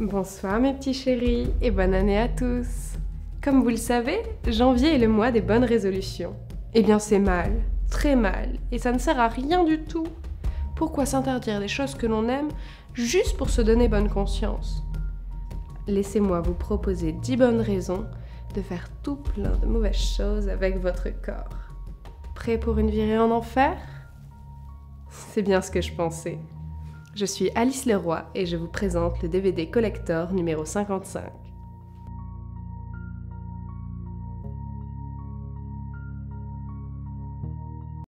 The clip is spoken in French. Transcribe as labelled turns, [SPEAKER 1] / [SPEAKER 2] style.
[SPEAKER 1] Bonsoir mes petits chéris et bonne année à tous. Comme vous le savez, janvier est le mois des bonnes résolutions. Eh bien c'est mal, très mal, et ça ne sert à rien du tout. Pourquoi s'interdire des choses que l'on aime juste pour se donner bonne conscience? Laissez-moi vous proposer 10 bonnes raisons de faire tout plein de mauvaises choses avec votre corps. Prêt pour une virée en enfer? C'est bien ce que je pensais. Je suis Alice Leroy et je vous présente le DVD Collector numéro 55.